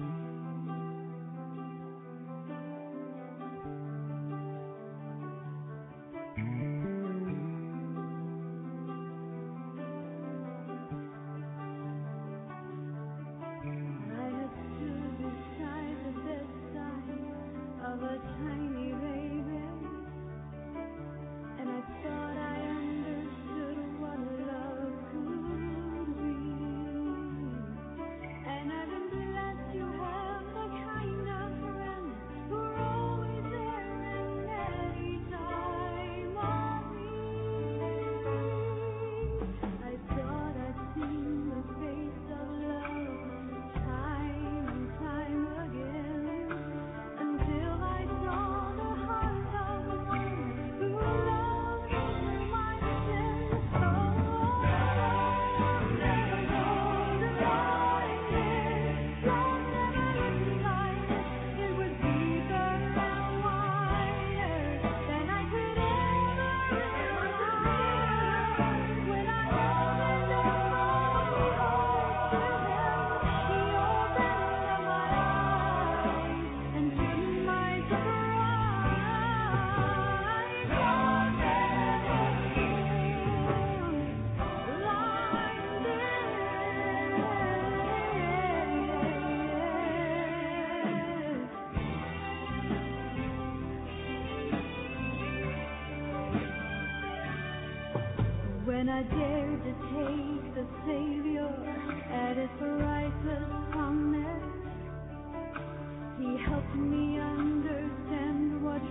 tình helped me understand what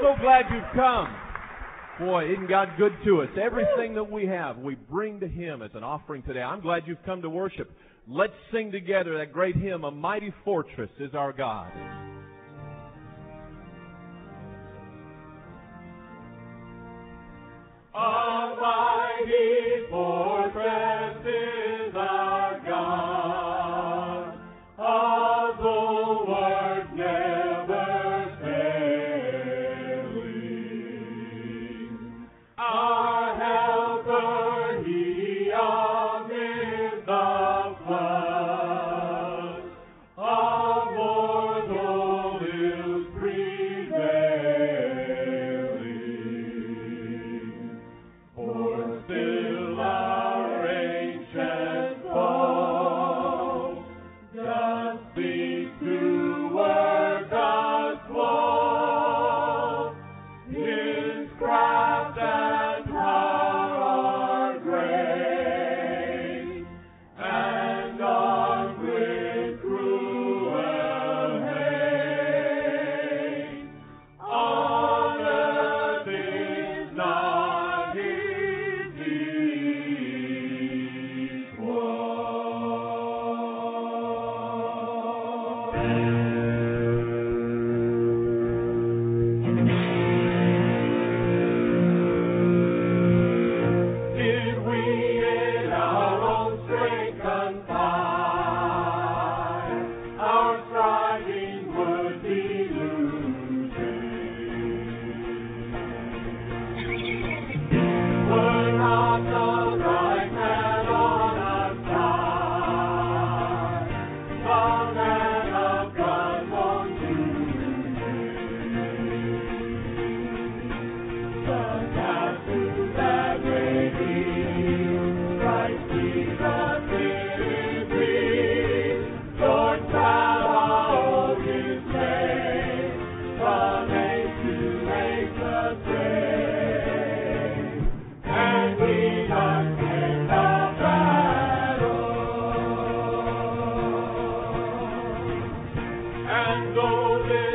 so glad you've come. Boy, isn't God good to us? Everything that we have, we bring to Him as an offering today. I'm glad you've come to worship. Let's sing together that great hymn, A Mighty Fortress is Our God. though there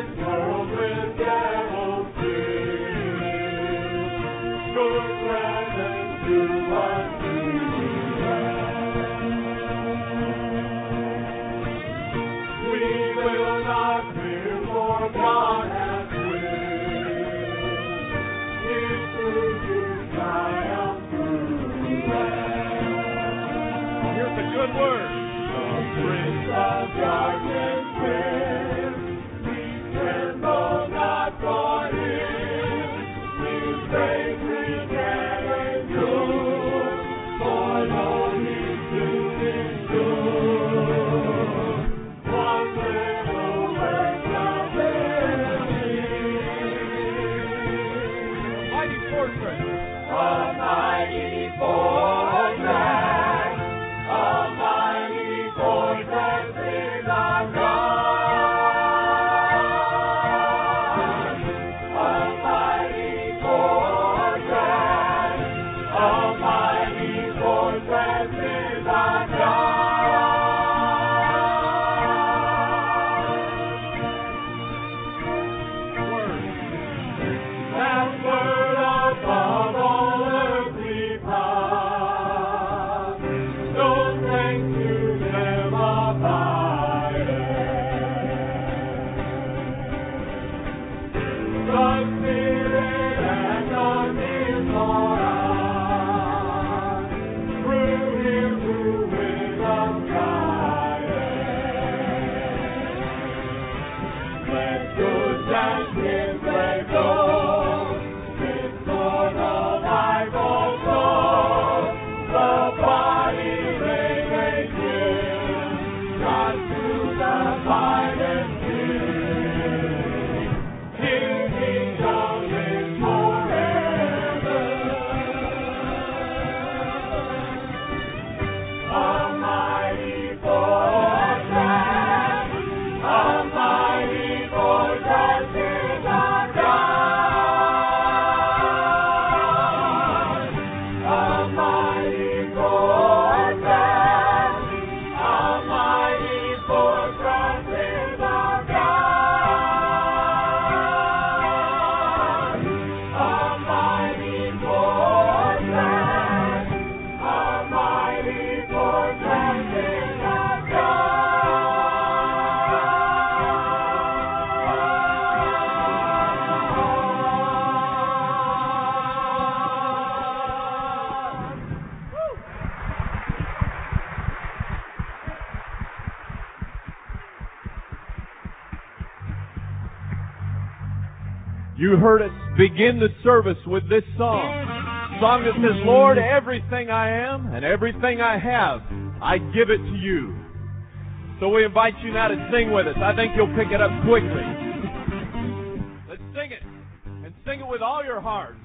You heard us begin the service with this song. Song that says, Lord, everything I am and everything I have, I give it to you. So we invite you now to sing with us. I think you'll pick it up quickly. Let's sing it. And sing it with all your heart.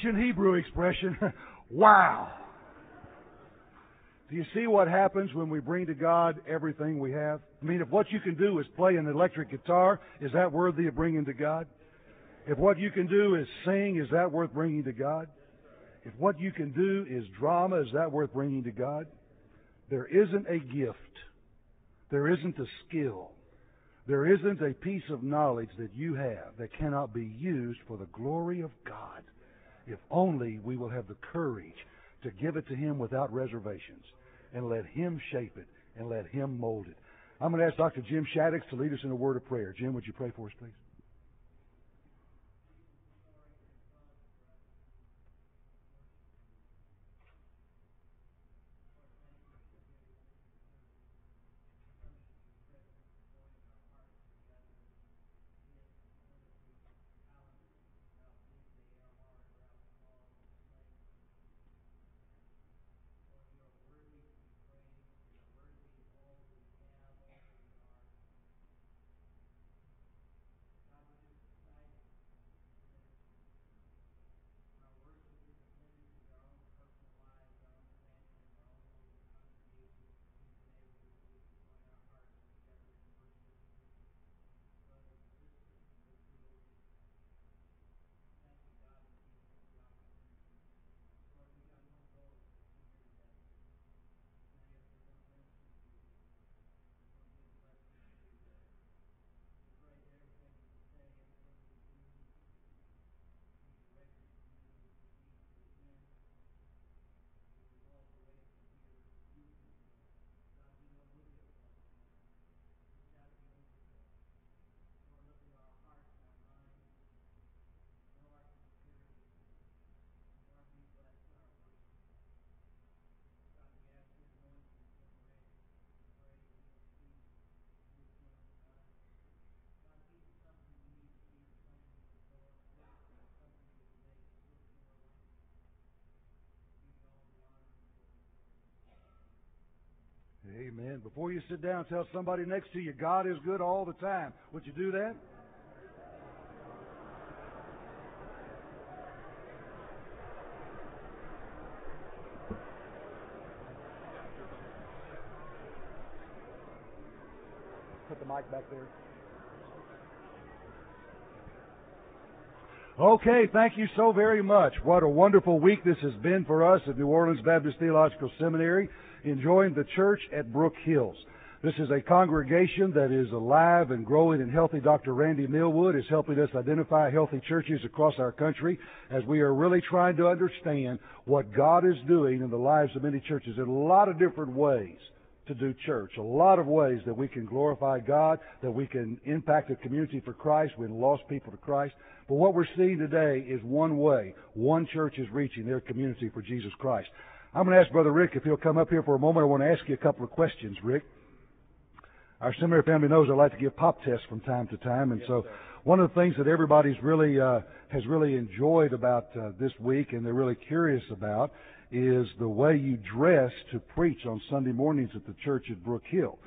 Ancient Hebrew expression, wow. Do you see what happens when we bring to God everything we have? I mean, if what you can do is play an electric guitar, is that worthy of bringing to God? If what you can do is sing, is that worth bringing to God? If what you can do is drama, is that worth bringing to God? There isn't a gift. There isn't a skill. There isn't a piece of knowledge that you have that cannot be used for the glory of God. If only we will have the courage to give it to Him without reservations and let Him shape it and let Him mold it. I'm going to ask Dr. Jim Shaddix to lead us in a word of prayer. Jim, would you pray for us, please? Amen. Before you sit down, tell somebody next to you, God is good all the time. Would you do that? Put the mic back there. Okay, thank you so very much. What a wonderful week this has been for us at New Orleans Baptist Theological Seminary, enjoying the church at Brook Hills. This is a congregation that is alive and growing and healthy. Dr. Randy Millwood is helping us identify healthy churches across our country as we are really trying to understand what God is doing in the lives of many churches in a lot of different ways to do church. A lot of ways that we can glorify God, that we can impact the community for Christ, we lost people to Christ. But what we're seeing today is one way. One church is reaching their community for Jesus Christ. I'm going to ask Brother Rick if he'll come up here for a moment. I want to ask you a couple of questions, Rick. Our seminary family knows I like to give pop tests from time to time, and so one of the things that everybody's really uh, has really enjoyed about uh, this week, and they're really curious about, is the way you dress to preach on Sunday mornings at the church at Brook Hill.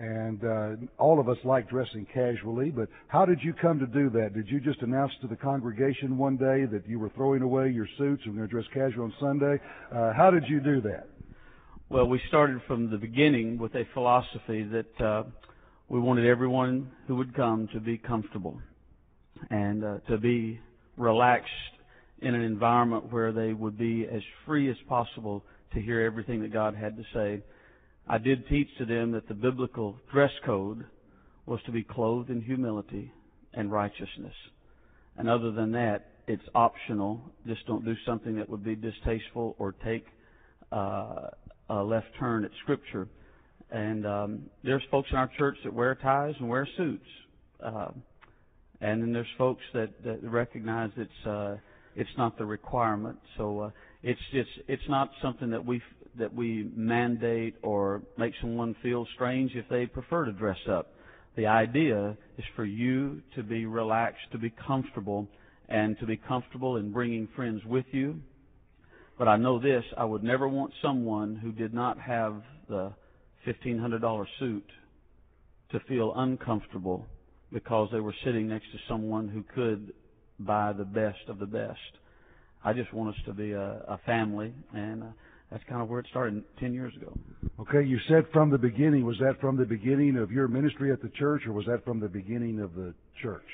And uh, all of us like dressing casually, but how did you come to do that? Did you just announce to the congregation one day that you were throwing away your suits and were going to dress casual on Sunday? Uh, how did you do that? Well, we started from the beginning with a philosophy that uh, we wanted everyone who would come to be comfortable and uh, to be relaxed in an environment where they would be as free as possible to hear everything that God had to say. I did teach to them that the biblical dress code was to be clothed in humility and righteousness. And other than that, it's optional. Just don't do something that would be distasteful or take uh, a left turn at Scripture. And um, there's folks in our church that wear ties and wear suits. Uh, and then there's folks that, that recognize it's uh, it's not the requirement. So uh, it's it's not something that we that we mandate or make someone feel strange if they prefer to dress up. The idea is for you to be relaxed, to be comfortable, and to be comfortable in bringing friends with you. But I know this: I would never want someone who did not have the fifteen hundred dollar suit to feel uncomfortable because they were sitting next to someone who could buy the best of the best. I just want us to be a, a family, and uh, that's kind of where it started 10 years ago. Okay, you said from the beginning. Was that from the beginning of your ministry at the church, or was that from the beginning of the church?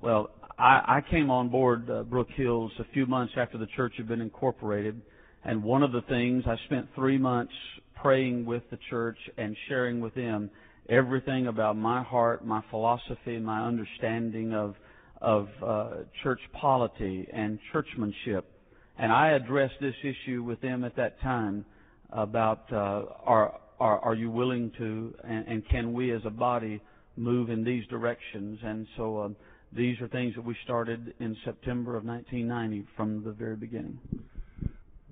Well, I, I came on board uh, Brook Hills a few months after the church had been incorporated, and one of the things I spent three months praying with the church and sharing with them everything about my heart, my philosophy, my understanding of of uh, church polity and churchmanship. And I addressed this issue with them at that time about uh, are, are are you willing to and, and can we as a body move in these directions? And so um, these are things that we started in September of 1990 from the very beginning.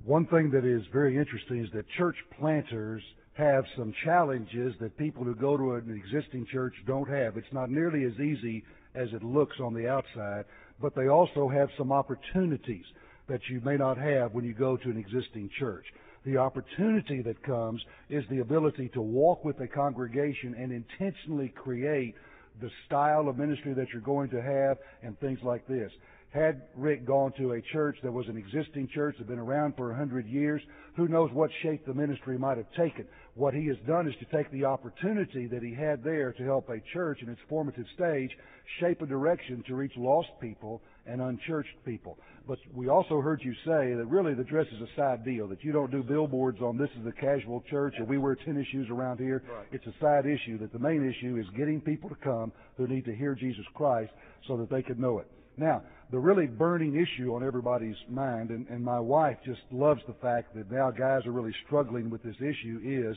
One thing that is very interesting is that church planters have some challenges that people who go to an existing church don't have. It's not nearly as easy as it looks on the outside, but they also have some opportunities that you may not have when you go to an existing church. The opportunity that comes is the ability to walk with a congregation and intentionally create the style of ministry that you're going to have and things like this. Had Rick gone to a church that was an existing church that had been around for a hundred years, who knows what shape the ministry might have taken. What he has done is to take the opportunity that he had there to help a church in its formative stage shape a direction to reach lost people and unchurched people. But we also heard you say that really the dress is a side deal, that you don't do billboards on this is a casual church and we wear tennis shoes around here. Right. It's a side issue, that the main issue is getting people to come who need to hear Jesus Christ so that they could know it. Now, the really burning issue on everybody's mind, and, and my wife just loves the fact that now guys are really struggling with this issue, is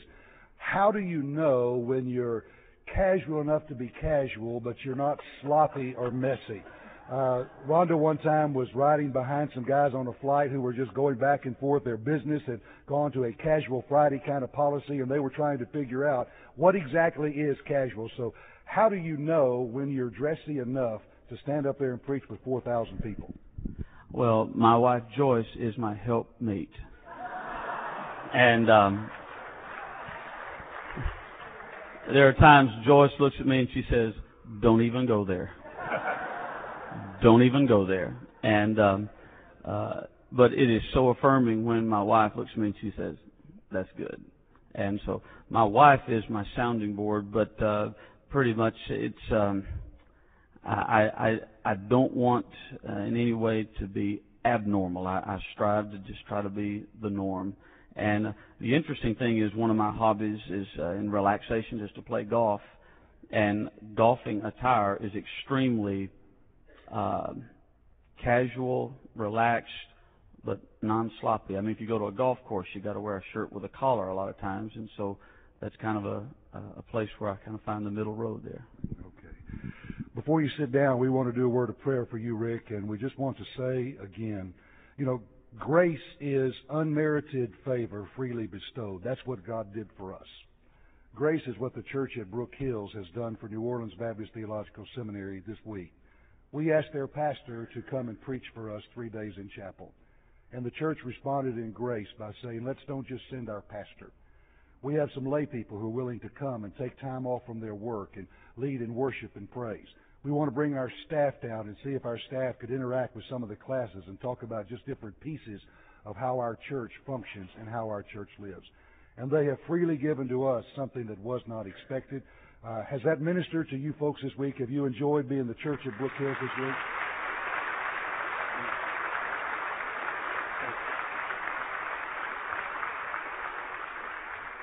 how do you know when you're casual enough to be casual, but you're not sloppy or messy? Uh, Rhonda one time was riding behind some guys on a flight who were just going back and forth. Their business had gone to a casual Friday kind of policy, and they were trying to figure out what exactly is casual. So, how do you know when you're dressy enough to stand up there and preach with 4,000 people? Well, my wife Joyce is my helpmate, and um, there are times Joyce looks at me and she says, "Don't even go there. Don't even go there." And um, uh, but it is so affirming when my wife looks at me and she says, "That's good." And so my wife is my sounding board, but uh, pretty much it's. Um, I, I I don't want uh, in any way to be abnormal. I, I strive to just try to be the norm. And the interesting thing is, one of my hobbies is uh, in relaxation is to play golf, and golfing attire is extremely uh, casual, relaxed, but non-sloppy. I mean, if you go to a golf course, you got to wear a shirt with a collar a lot of times, and so that's kind of a a place where I kind of find the middle road there. Okay. Before you sit down, we want to do a word of prayer for you, Rick, and we just want to say again, you know, grace is unmerited favor freely bestowed. That's what God did for us. Grace is what the church at Brook Hills has done for New Orleans Baptist Theological Seminary this week. We asked their pastor to come and preach for us three days in chapel. And the church responded in grace by saying, let's don't just send our pastor. We have some lay people who are willing to come and take time off from their work and lead in worship and praise. We want to bring our staff down and see if our staff could interact with some of the classes and talk about just different pieces of how our church functions and how our church lives. And they have freely given to us something that was not expected. Uh, has that ministered to you folks this week? Have you enjoyed being the church at Brook Hills this week?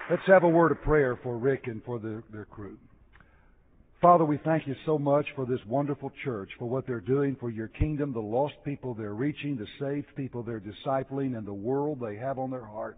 Let's have a word of prayer for Rick and for the, their crew. Father, we thank you so much for this wonderful church, for what they're doing for your kingdom, the lost people they're reaching, the saved people they're discipling, and the world they have on their heart.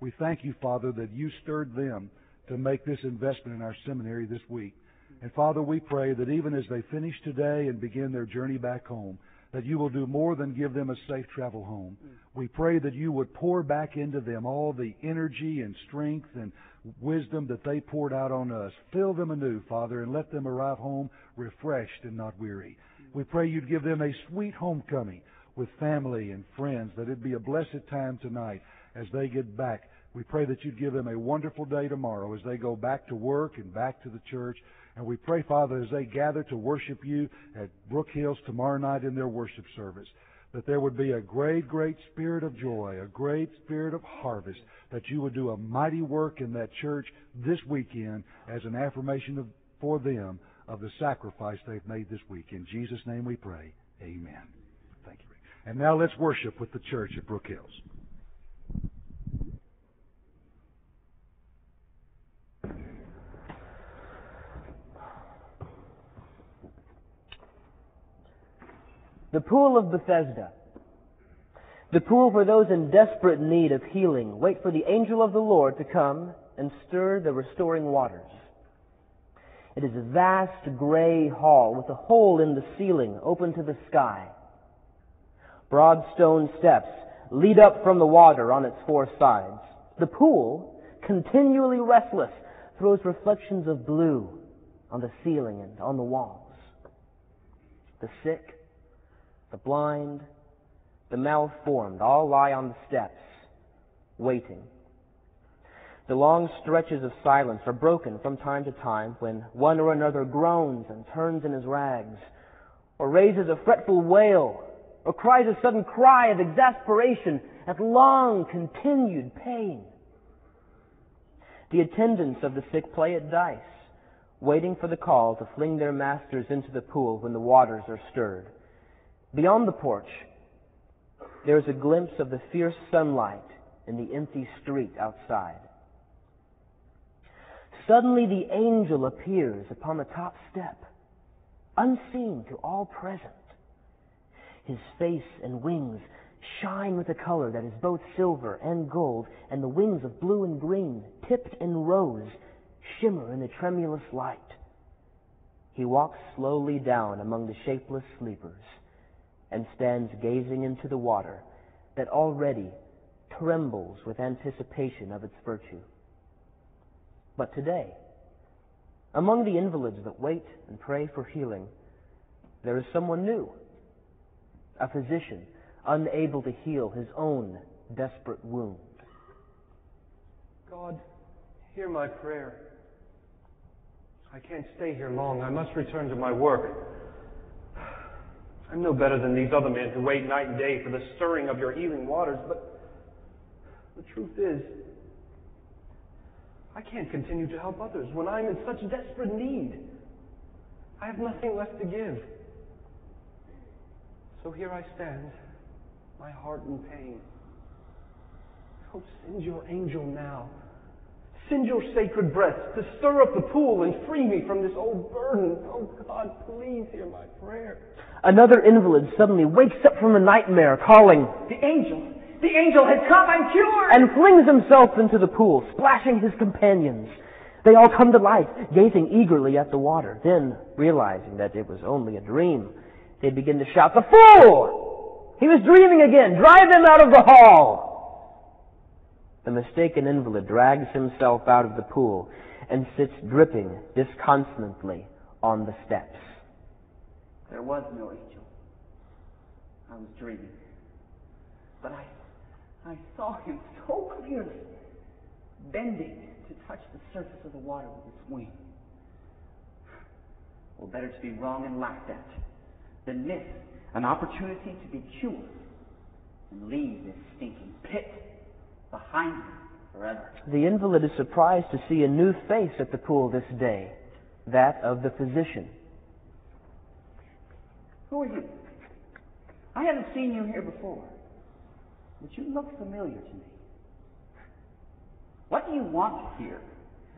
We thank you, Father, that you stirred them to make this investment in our seminary this week. And Father, we pray that even as they finish today and begin their journey back home, that you will do more than give them a safe travel home. Mm. We pray that you would pour back into them all the energy and strength and wisdom that they poured out on us. Fill them anew, Father, and let them arrive home refreshed and not weary. Mm. We pray you'd give them a sweet homecoming with family and friends, that it'd be a blessed time tonight as they get back. We pray that you'd give them a wonderful day tomorrow as they go back to work and back to the church. And we pray, Father, as they gather to worship you at Brook Hills tomorrow night in their worship service, that there would be a great, great spirit of joy, a great spirit of harvest, that you would do a mighty work in that church this weekend as an affirmation of, for them of the sacrifice they've made this week. In Jesus' name we pray. Amen. Thank you, And now let's worship with the church at Brook Hills. The pool of Bethesda. The pool for those in desperate need of healing. Wait for the angel of the Lord to come and stir the restoring waters. It is a vast gray hall with a hole in the ceiling open to the sky. Broad stone steps lead up from the water on its four sides. The pool, continually restless, throws reflections of blue on the ceiling and on the walls. The sick, the blind, the malformed all lie on the steps, waiting. The long stretches of silence are broken from time to time when one or another groans and turns in his rags, or raises a fretful wail, or cries a sudden cry of exasperation at long continued pain. The attendants of the sick play at dice, waiting for the call to fling their masters into the pool when the waters are stirred. Beyond the porch, there is a glimpse of the fierce sunlight in the empty street outside. Suddenly the angel appears upon the top step, unseen to all present. His face and wings shine with a color that is both silver and gold, and the wings of blue and green, tipped in rose, shimmer in the tremulous light. He walks slowly down among the shapeless sleepers and stands gazing into the water that already trembles with anticipation of its virtue. But today, among the invalids that wait and pray for healing, there is someone new, a physician unable to heal his own desperate wound. God, hear my prayer. I can't stay here long. I must return to my work. I'm no better than these other men who wait night and day for the stirring of your healing waters, but the truth is, I can't continue to help others when I'm in such desperate need. I have nothing left to give. So here I stand, my heart in pain. Oh, send your angel now. Send your sacred breath to stir up the pool and free me from this old burden. Oh God, please hear my prayer. Another invalid suddenly wakes up from a nightmare calling The angel! The angel has come! I'm cured! and flings himself into the pool, splashing his companions. They all come to life, gazing eagerly at the water. Then, realizing that it was only a dream, they begin to shout, The fool! He was dreaming again! Drive him out of the hall! The mistaken invalid drags himself out of the pool and sits dripping disconsolately on the steps. There was no angel. I was dreaming. But I, I saw him so clearly, bending to touch the surface of the water with his wing. Well, better to be wrong and laughed at than miss an opportunity to be cured and leave this stinking pit behind me forever. The invalid is surprised to see a new face at the pool this day, that of the physician. Who are you? I haven't seen you here before, but you look familiar to me. What do you want here?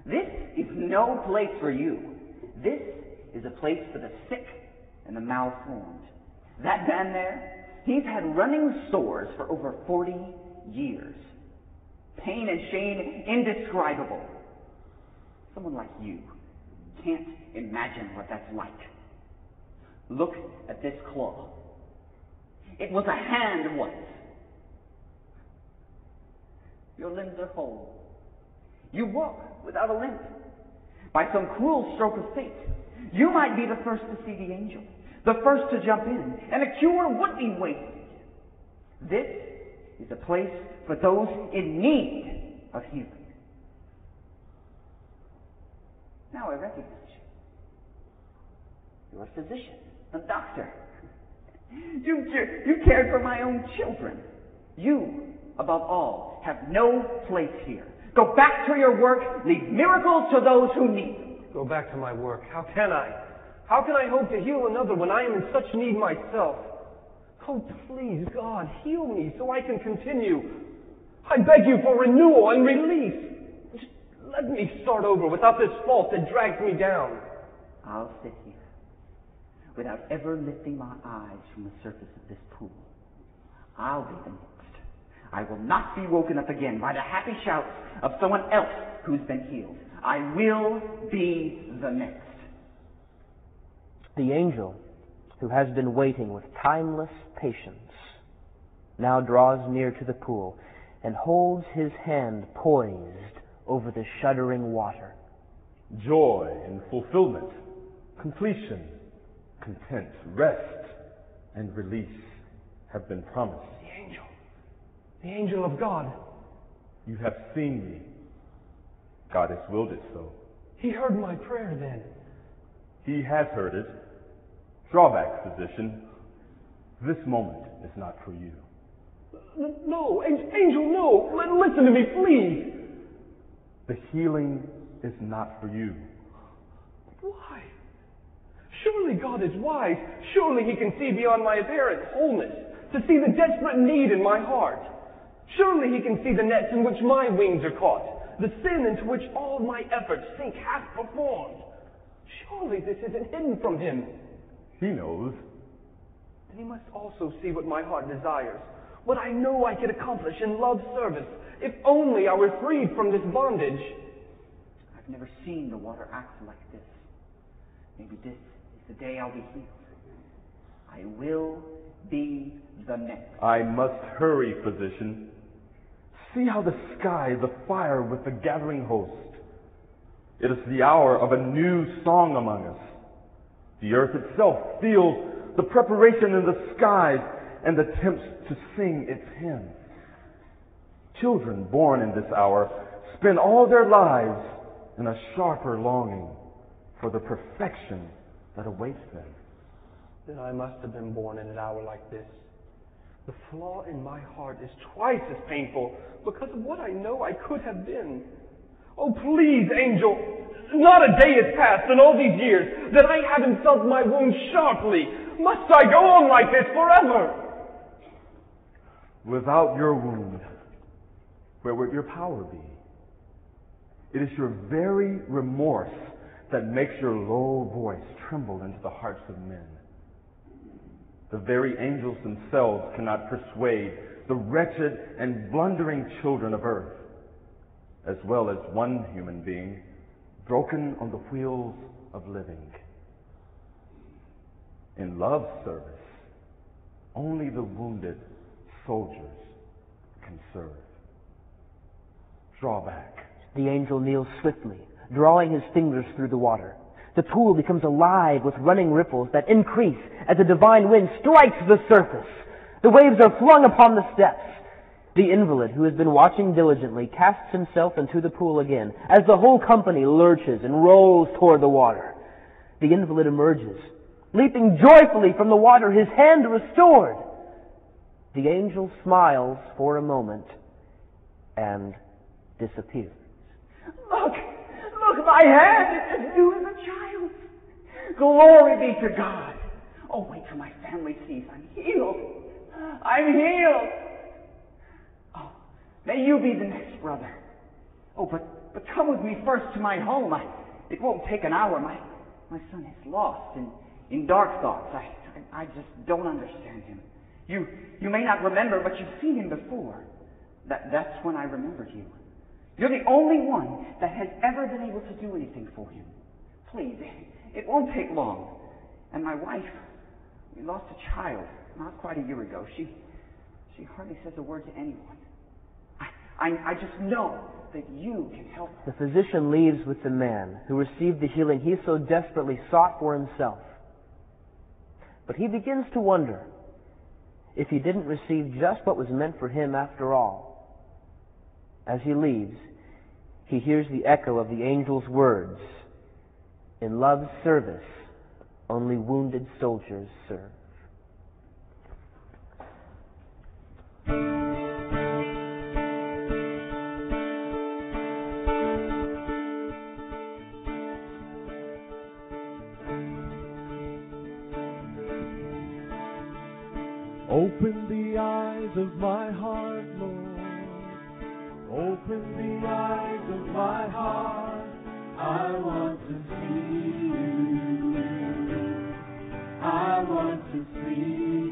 This is no place for you. This is a place for the sick and the malformed. That man there, he's had running sores for over 40 years. Pain and shame indescribable. Someone like you can't imagine what that's like. Look at this claw. It was a hand once. Your limbs are whole. You walk without a limp. By some cruel stroke of fate, you might be the first to see the angel, the first to jump in, and a cure would be waiting. This is a place for those in need of healing. Now I recognize you. You're a physician, a doctor. You, you cared for my own children. You, above all, have no place here. Go back to your work. Leave miracles to those who need them. Go back to my work. How can I? How can I hope to heal another when I am in such need myself? Oh, please, God, heal me so I can continue. I beg you for renewal and release. Just let me start over without this fault that drags me down. I'll sit here without ever lifting my eyes from the surface of this pool. I'll be the next. I will not be woken up again by the happy shouts of someone else who's been healed. I will be the next. The angel, who has been waiting with timeless patience, now draws near to the pool and holds his hand poised over the shuddering water. Joy and fulfillment, completion, content, rest, and release have been promised. The angel. The angel of God. You have seen me. God has willed it so. He heard my prayer then. He has heard it. Drawback, physician. This moment is not for you. No, angel, no. Listen to me, please. The healing is not for you. Why? Surely God is wise. Surely He can see beyond my apparent wholeness, to see the desperate need in my heart. Surely He can see the nets in which my wings are caught, the sin into which all my efforts sink half performed. Surely this isn't hidden from Him. He knows. And He must also see what my heart desires, what I know I could accomplish in love's service, if only I were freed from this bondage. I've never seen the water act like this. Maybe this is the day I'll be healed. I will be the next. I must hurry, physician. See how the sky is afire with the gathering host. It is the hour of a new song among us. The earth itself feels the preparation in the skies and attempts to sing its hymn. Children born in this hour spend all their lives in a sharper longing for the perfection that awaits them. Then I must have been born in an hour like this. The flaw in my heart is twice as painful because of what I know I could have been. Oh, please, angel, not a day has passed in all these years that I haven't felt my wound sharply. Must I go on like this forever? Without your wound, where would your power be? It is your very remorse that makes your low voice tremble into the hearts of men. The very angels themselves cannot persuade the wretched and blundering children of earth, as well as one human being broken on the wheels of living. In love service, only the wounded soldiers can serve. Draw back. The angel kneels swiftly, drawing his fingers through the water. The pool becomes alive with running ripples that increase as the divine wind strikes the surface. The waves are flung upon the steps. The invalid, who has been watching diligently, casts himself into the pool again as the whole company lurches and rolls toward the water. The invalid emerges, leaping joyfully from the water, his hand restored. The angel smiles for a moment and disappears. Look! Look, my hand is as new as a child's. Glory be to God. Oh, wait till my family sees I'm healed. I'm healed. May you be the next brother. Oh, but, but come with me first to my home. I, it won't take an hour. My, my son is lost in, in dark thoughts. I, I, I just don't understand him. You, you may not remember, but you've seen him before. That, that's when I remembered you. You're the only one that has ever been able to do anything for him. Please, it won't take long. And my wife, we lost a child not quite a year ago. She, she hardly says a word to anyone. I, I, just know that you can help her. The physician leaves with the man who received the healing he so desperately sought for himself. But he begins to wonder if he didn't receive just what was meant for him after all. As he leaves, he hears the echo of the angel's words In love's service, only wounded soldiers serve. Open the eyes of my heart, Lord. Open the eyes of my heart. I want to see you. I want to see you.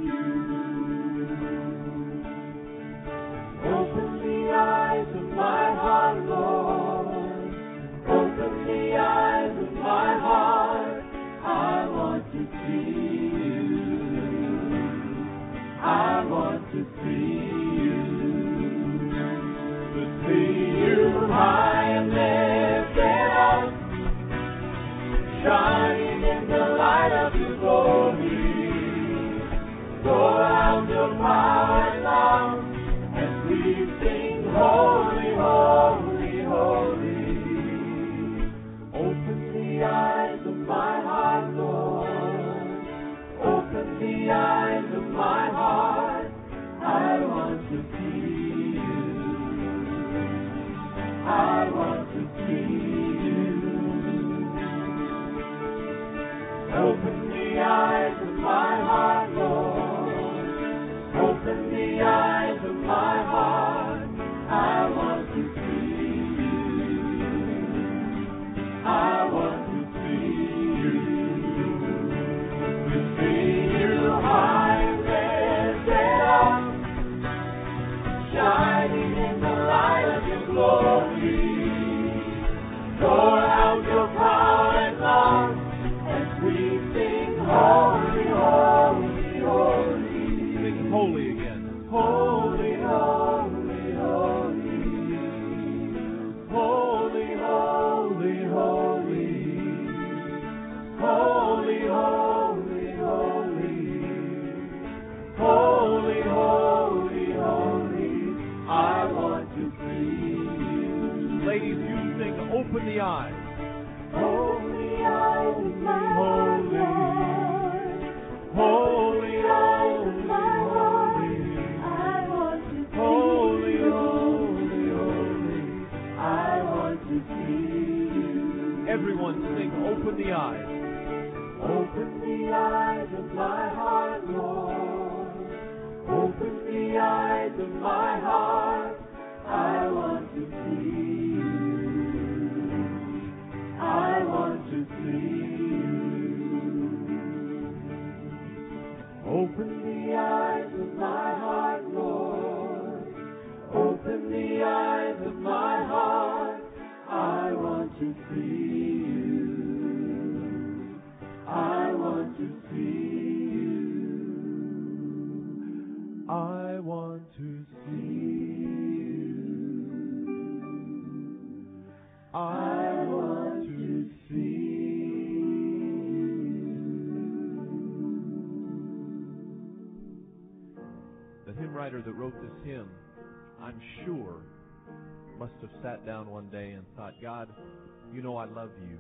Love you.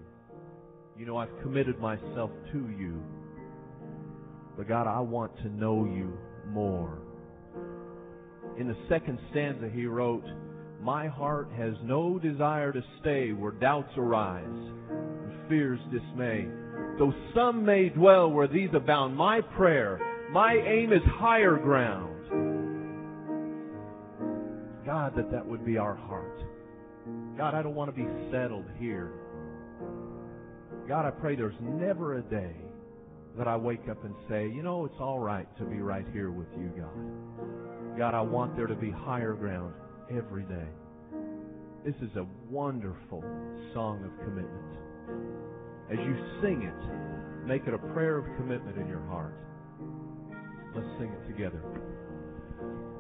You know I've committed myself to you. But God, I want to know you more. In the second stanza, he wrote, My heart has no desire to stay where doubts arise and fears dismay. Though some may dwell where these abound, my prayer, my aim is higher ground. God, that that would be our heart. God, I don't want to be settled here. God, I pray there's never a day that I wake up and say, you know, it's all right to be right here with you, God. God, I want there to be higher ground every day. This is a wonderful song of commitment. As you sing it, make it a prayer of commitment in your heart. Let's sing it together.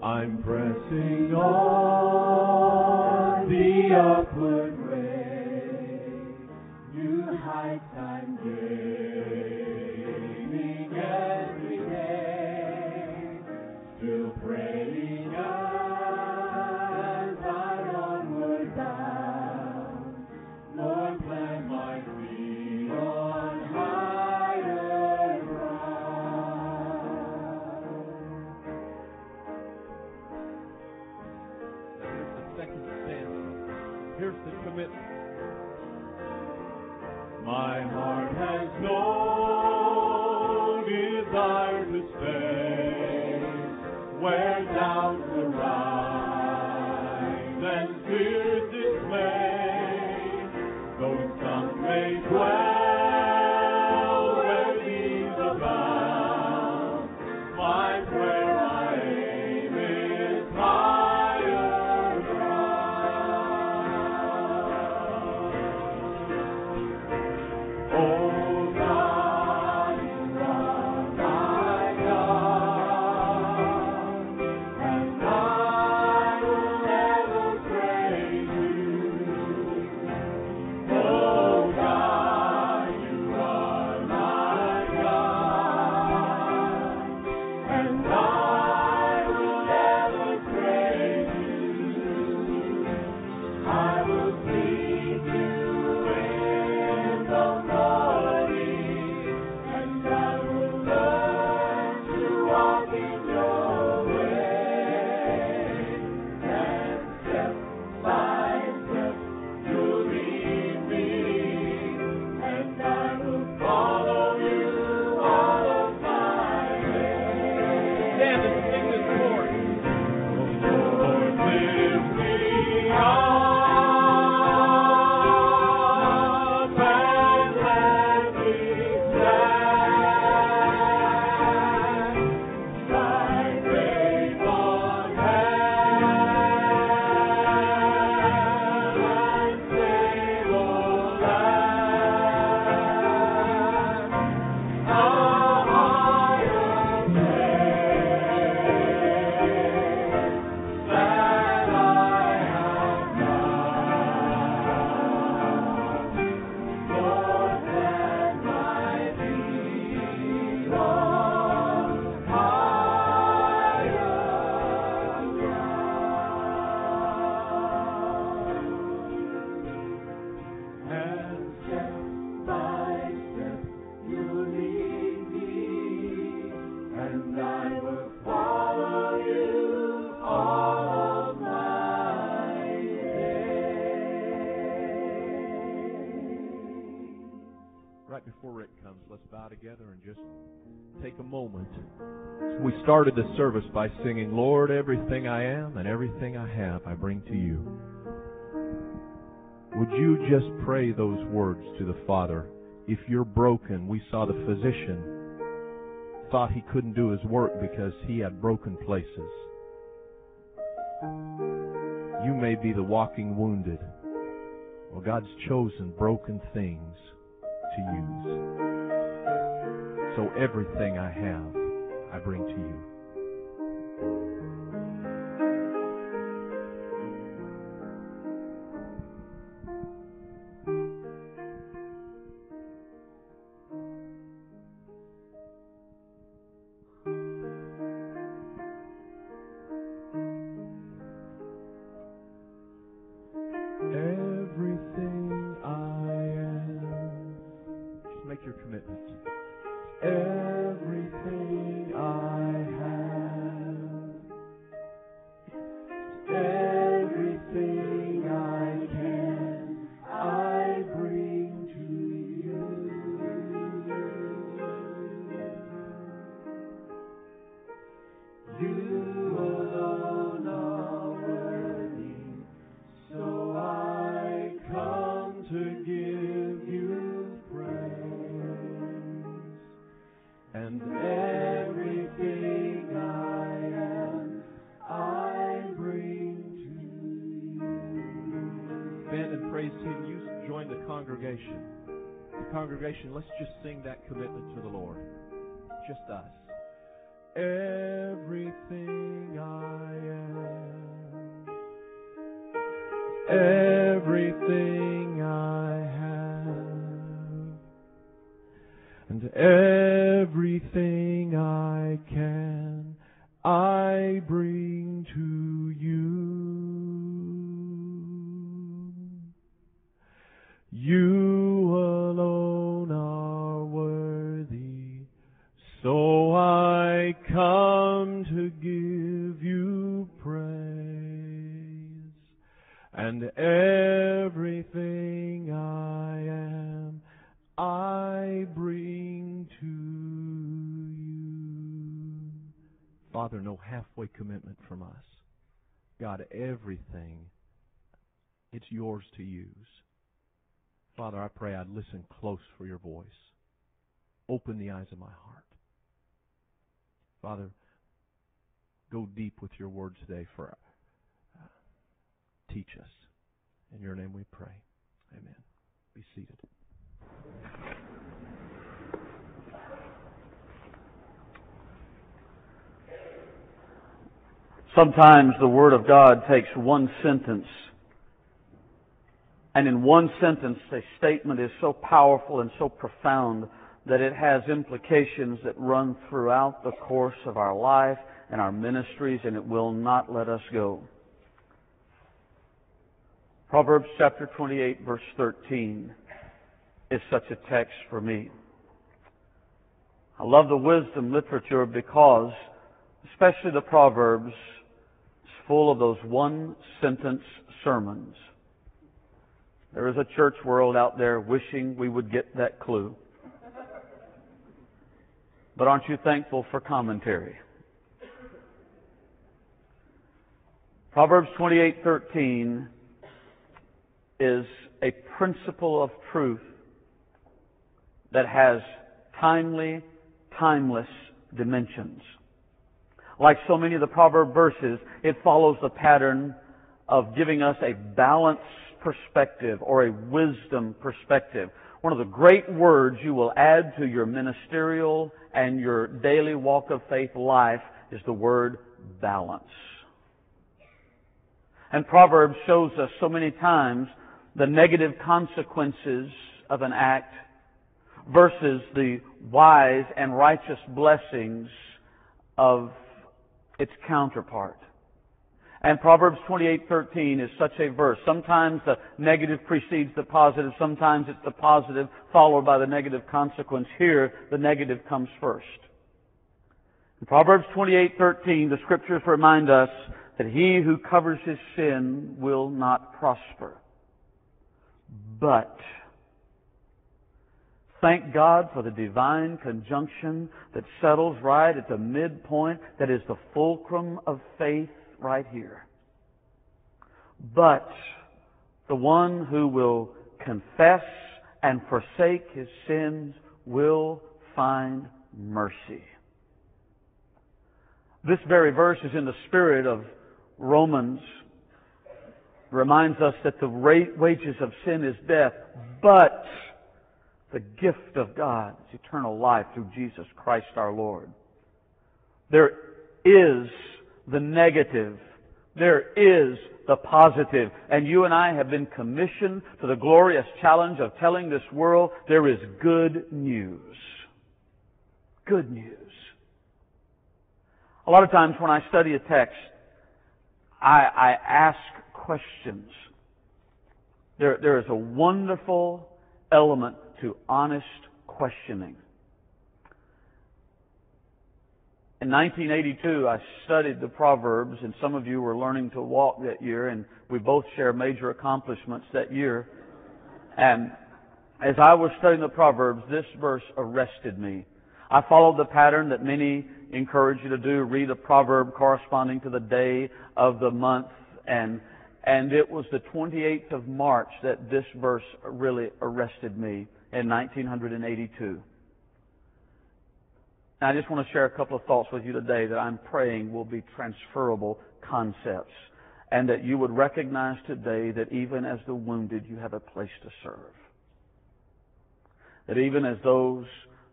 I'm pressing on the upward way, new heights started the service by singing, Lord, everything I am and everything I have I bring to you. Would you just pray those words to the Father? If you're broken, we saw the physician thought he couldn't do his work because he had broken places. You may be the walking wounded. Well, God's chosen broken things to use. So everything I have, I bring to you. Sometimes the Word of God takes one sentence, and in one sentence, a statement is so powerful and so profound that it has implications that run throughout the course of our life and our ministries, and it will not let us go. Proverbs chapter 28, verse 13 is such a text for me. I love the wisdom literature because, especially the Proverbs, full of those one sentence sermons. There is a church world out there wishing we would get that clue. But aren't you thankful for commentary? Proverbs 28:13 is a principle of truth that has timely, timeless dimensions. Like so many of the proverb verses, it follows the pattern of giving us a balanced perspective or a wisdom perspective. One of the great words you will add to your ministerial and your daily walk of faith life is the word balance. And Proverbs shows us so many times the negative consequences of an act versus the wise and righteous blessings of its counterpart. And Proverbs 28:13 is such a verse. Sometimes the negative precedes the positive, sometimes it's the positive followed by the negative consequence. Here, the negative comes first. In Proverbs 28:13, the scriptures remind us that he who covers his sin will not prosper. But Thank God for the divine conjunction that settles right at the midpoint, that is the fulcrum of faith right here. But the one who will confess and forsake his sins will find mercy. This very verse is in the spirit of Romans. Reminds us that the wages of sin is death, but the gift of God is eternal life through Jesus Christ our Lord. There is the negative. There is the positive. And you and I have been commissioned to the glorious challenge of telling this world there is good news. Good news. A lot of times when I study a text, I, I ask questions. There, there is a wonderful element to honest questioning. In 1982, I studied the Proverbs, and some of you were learning to walk that year, and we both share major accomplishments that year. And as I was studying the Proverbs, this verse arrested me. I followed the pattern that many encourage you to do, read a proverb corresponding to the day of the month, and and it was the 28th of March that this verse really arrested me in 1982. And I just want to share a couple of thoughts with you today that I'm praying will be transferable concepts. And that you would recognize today that even as the wounded, you have a place to serve. That even as those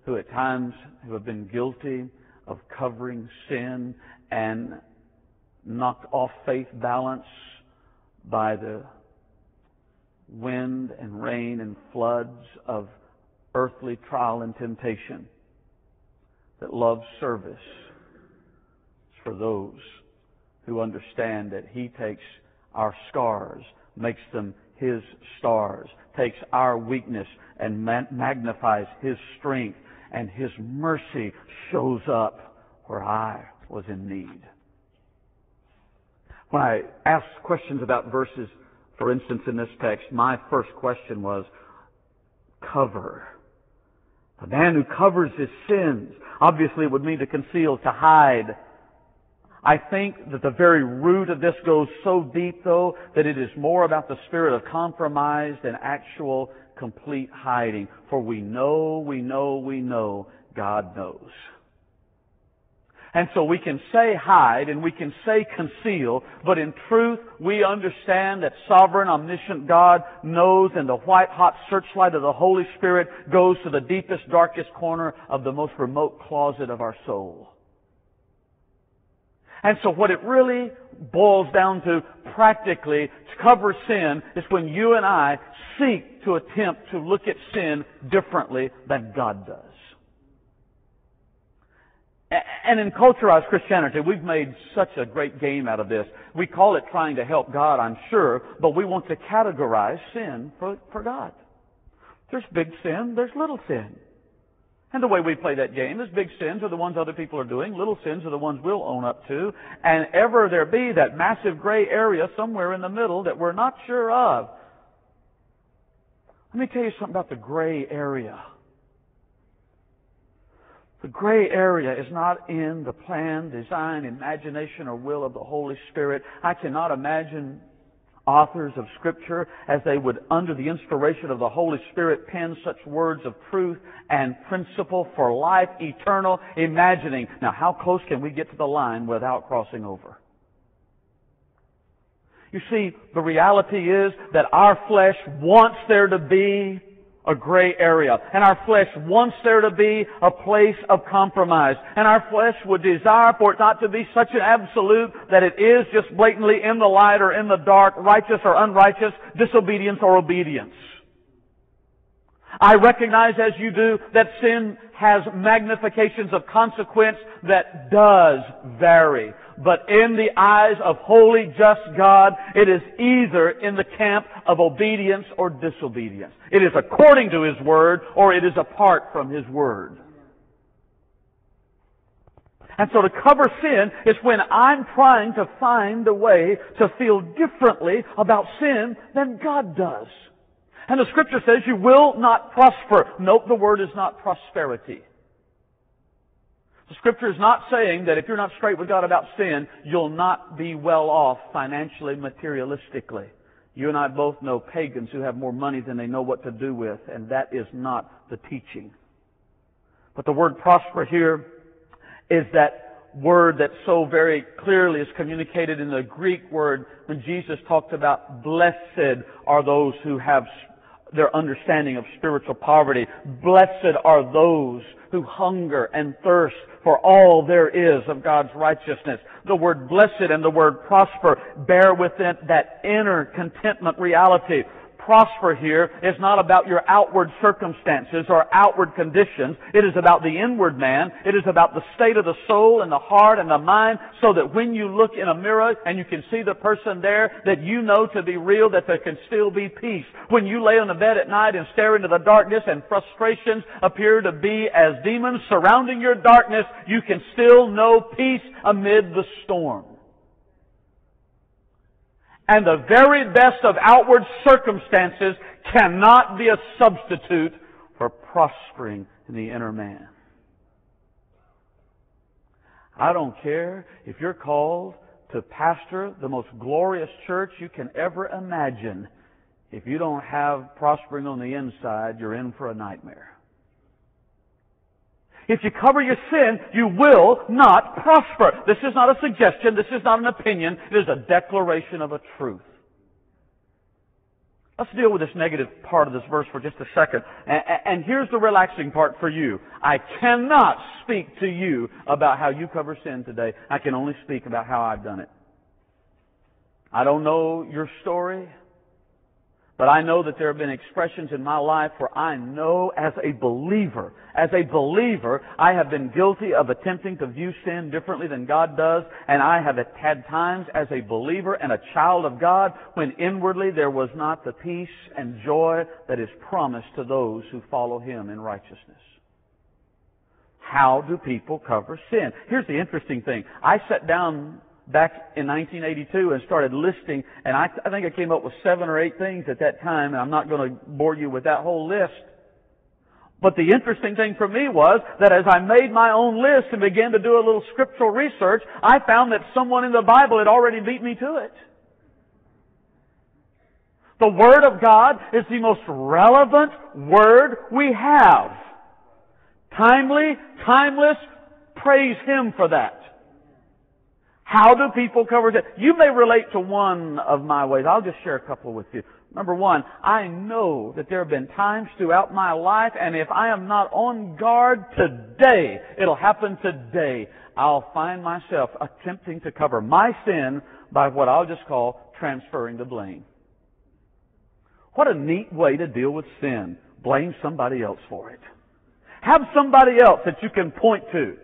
who at times who have been guilty of covering sin and knocked off faith balance by the wind and rain and floods of earthly trial and temptation. That love service is for those who understand that He takes our scars, makes them His stars, takes our weakness and magnifies His strength, and His mercy shows up where I was in need. When I asked questions about verses, for instance, in this text, my first question was, cover. A man who covers his sins obviously it would mean to conceal, to hide. I think that the very root of this goes so deep though that it is more about the spirit of compromise than actual complete hiding. For we know, we know, we know God knows. And so we can say hide and we can say conceal, but in truth we understand that sovereign, omniscient God knows and the white hot searchlight of the Holy Spirit goes to the deepest, darkest corner of the most remote closet of our soul. And so what it really boils down to practically to cover sin is when you and I seek to attempt to look at sin differently than God does. And in culturized Christianity, we've made such a great game out of this. We call it trying to help God, I'm sure, but we want to categorize sin for, for God. There's big sin, there's little sin. And the way we play that game is big sins are the ones other people are doing, little sins are the ones we'll own up to, and ever there be that massive gray area somewhere in the middle that we're not sure of. Let me tell you something about the gray area. The gray area is not in the plan, design, imagination, or will of the Holy Spirit. I cannot imagine authors of Scripture as they would, under the inspiration of the Holy Spirit, pen such words of truth and principle for life eternal, imagining. Now, how close can we get to the line without crossing over? You see, the reality is that our flesh wants there to be a gray area. And our flesh wants there to be a place of compromise. And our flesh would desire for it not to be such an absolute that it is just blatantly in the light or in the dark, righteous or unrighteous, disobedience or obedience. I recognize as you do that sin has magnifications of consequence that does vary. But in the eyes of holy, just God, it is either in the camp of obedience or disobedience. It is according to His Word or it is apart from His Word. And so to cover sin is when I'm trying to find a way to feel differently about sin than God does. And the scripture says you will not prosper. Note the word is not prosperity. The scripture is not saying that if you're not straight with God about sin, you'll not be well off financially, materialistically. You and I both know pagans who have more money than they know what to do with, and that is not the teaching. But the word prosper here is that word that so very clearly is communicated in the Greek word when Jesus talked about blessed are those who have their understanding of spiritual poverty. Blessed are those who hunger and thirst for all there is of God's righteousness. The word blessed and the word prosper bear within that inner contentment reality prosper here is not about your outward circumstances or outward conditions. It is about the inward man. It is about the state of the soul and the heart and the mind so that when you look in a mirror and you can see the person there that you know to be real, that there can still be peace. When you lay on the bed at night and stare into the darkness and frustrations appear to be as demons surrounding your darkness, you can still know peace amid the storm. And the very best of outward circumstances cannot be a substitute for prospering in the inner man. I don't care if you're called to pastor the most glorious church you can ever imagine. If you don't have prospering on the inside, you're in for a nightmare. If you cover your sin, you will not prosper. This is not a suggestion. This is not an opinion. It is a declaration of a truth. Let's deal with this negative part of this verse for just a second. And here's the relaxing part for you. I cannot speak to you about how you cover sin today. I can only speak about how I've done it. I don't know your story. But I know that there have been expressions in my life where I know as a believer, as a believer, I have been guilty of attempting to view sin differently than God does, and I have had times as a believer and a child of God when inwardly there was not the peace and joy that is promised to those who follow Him in righteousness. How do people cover sin? Here's the interesting thing. I sat down back in 1982 and started listing, and I, I think I came up with seven or eight things at that time, and I'm not going to bore you with that whole list. But the interesting thing for me was that as I made my own list and began to do a little scriptural research, I found that someone in the Bible had already beat me to it. The Word of God is the most relevant Word we have. Timely, timeless, praise Him for that. How do people cover sin? You may relate to one of my ways. I'll just share a couple with you. Number one, I know that there have been times throughout my life, and if I am not on guard today, it'll happen today. I'll find myself attempting to cover my sin by what I'll just call transferring the blame. What a neat way to deal with sin. Blame somebody else for it. Have somebody else that you can point to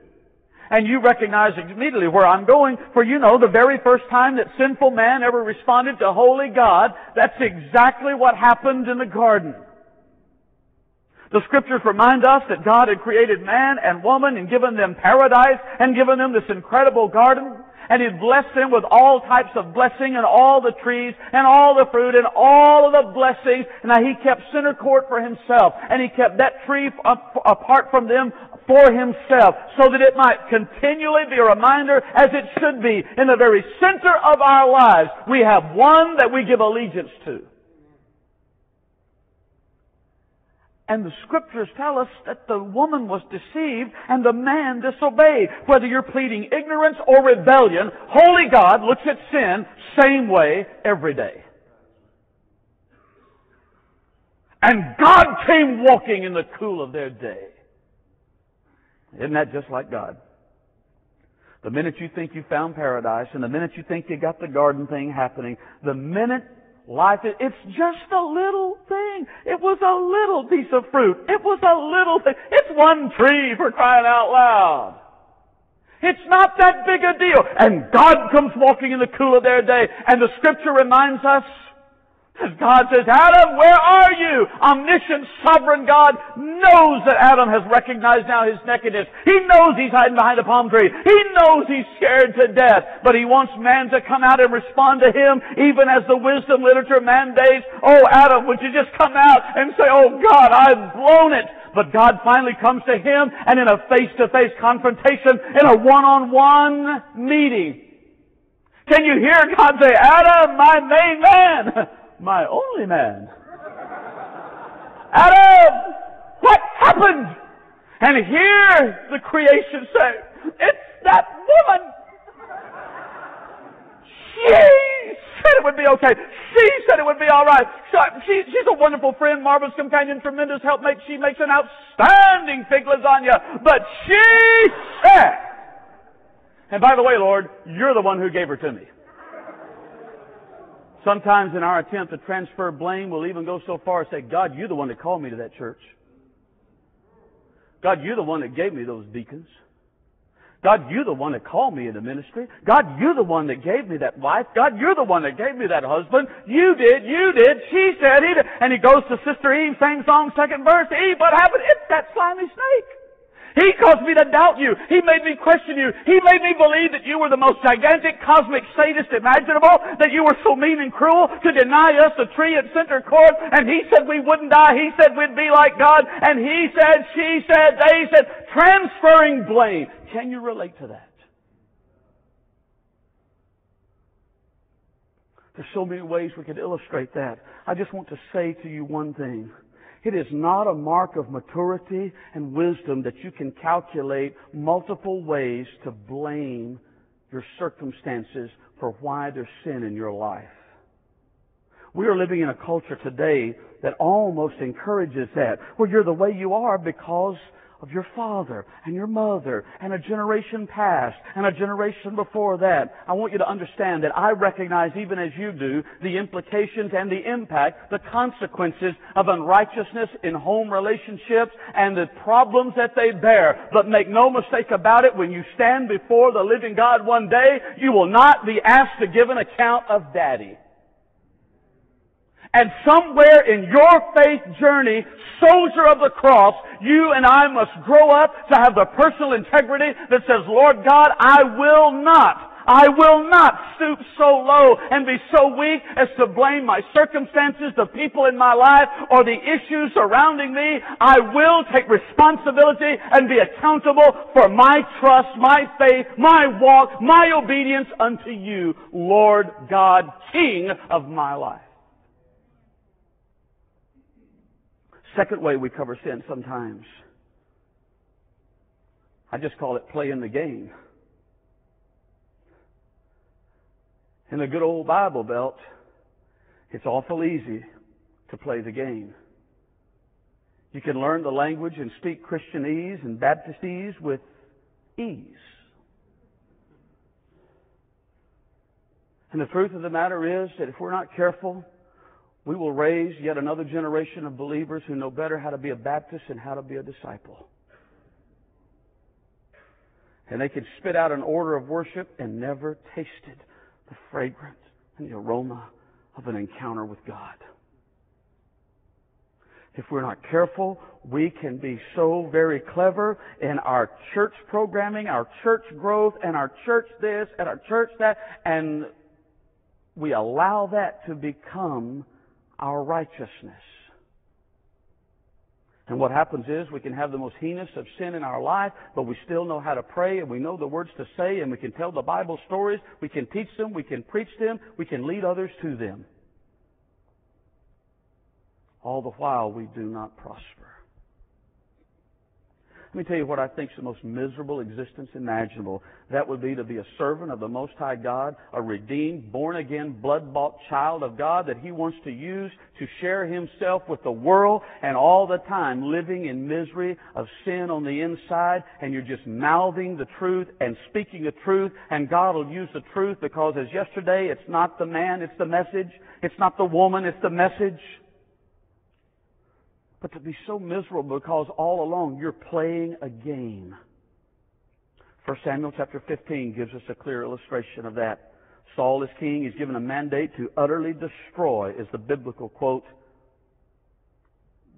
and you recognize immediately where I'm going. For you know, the very first time that sinful man ever responded to holy God, that's exactly what happened in the garden. The scriptures remind us that God had created man and woman and given them paradise and given them this incredible garden. And He'd blessed them with all types of blessing and all the trees and all the fruit and all of the blessings. And now He kept center court for Himself. And He kept that tree apart from them for himself so that it might continually be a reminder as it should be in the very center of our lives. We have one that we give allegiance to. And the scriptures tell us that the woman was deceived and the man disobeyed. Whether you're pleading ignorance or rebellion, Holy God looks at sin same way every day. And God came walking in the cool of their day. Isn't that just like God? The minute you think you found paradise and the minute you think you got the garden thing happening, the minute life, it's just a little thing. It was a little piece of fruit. It was a little thing. It's one tree for crying out loud. It's not that big a deal. And God comes walking in the cool of their day. And the scripture reminds us God says, Adam, where are you? Omniscient, sovereign God knows that Adam has recognized now his nakedness. He knows he's hiding behind a palm tree. He knows he's scared to death. But he wants man to come out and respond to him, even as the wisdom literature mandates. Oh, Adam, would you just come out and say, Oh God, I've blown it. But God finally comes to him and in a face-to-face confrontation, in a one-on-one meeting, can you hear God say, Adam, my main man? my only man. Adam, what happened? And here the creation says, it's that woman. She said it would be okay. She said it would be all right. She, she's a wonderful friend, marvelous companion, tremendous helpmate. She makes an outstanding fig lasagna. But she said, and by the way, Lord, you're the one who gave her to me. Sometimes in our attempt to transfer blame, we'll even go so far as say, God, you're the one that called me to that church. God, you're the one that gave me those deacons. God, you're the one that called me into ministry. God, you're the one that gave me that wife. God, you're the one that gave me that husband. You did, you did, she said, he did. And he goes to Sister Eve, sang song, second verse. Eve, what happened? It's that slimy snake. He caused me to doubt you. He made me question you. He made me believe that you were the most gigantic cosmic sadist imaginable, that you were so mean and cruel to deny us the tree at center court, and he said we wouldn't die. He said we'd be like God, and he said, she said, they said, transferring blame. Can you relate to that? There's so many ways we could illustrate that. I just want to say to you one thing. It is not a mark of maturity and wisdom that you can calculate multiple ways to blame your circumstances for why there's sin in your life. We are living in a culture today that almost encourages that. Well, you're the way you are because of your father and your mother and a generation past and a generation before that. I want you to understand that I recognize, even as you do, the implications and the impact, the consequences of unrighteousness in home relationships and the problems that they bear. But make no mistake about it, when you stand before the living God one day, you will not be asked to give an account of daddy. And somewhere in your faith journey, soldier of the cross, you and I must grow up to have the personal integrity that says, Lord God, I will not I will not stoop so low and be so weak as to blame my circumstances, the people in my life, or the issues surrounding me. I will take responsibility and be accountable for my trust, my faith, my walk, my obedience unto you, Lord God, King of my life. Second way we cover sin sometimes. I just call it playing the game. In the good old Bible Belt, it's awful easy to play the game. You can learn the language and speak Christianese and Baptistese with ease. And the truth of the matter is that if we're not careful, we will raise yet another generation of believers who know better how to be a Baptist and how to be a disciple. And they can spit out an order of worship and never tasted the fragrance and the aroma of an encounter with God. If we're not careful, we can be so very clever in our church programming, our church growth, and our church this, and our church that, and we allow that to become our righteousness. And what happens is we can have the most heinous of sin in our life, but we still know how to pray and we know the words to say and we can tell the Bible stories, we can teach them, we can preach them, we can lead others to them. All the while we do not prosper. Let me tell you what I think is the most miserable existence imaginable. That would be to be a servant of the Most High God, a redeemed, born again, blood bought child of God that He wants to use to share Himself with the world and all the time living in misery of sin on the inside and you're just mouthing the truth and speaking the truth and God will use the truth because as yesterday, it's not the man, it's the message. It's not the woman, it's the message but to be so miserable because all along you're playing a game. 1 Samuel chapter 15 gives us a clear illustration of that. Saul is king. He's given a mandate to utterly destroy, is the biblical quote,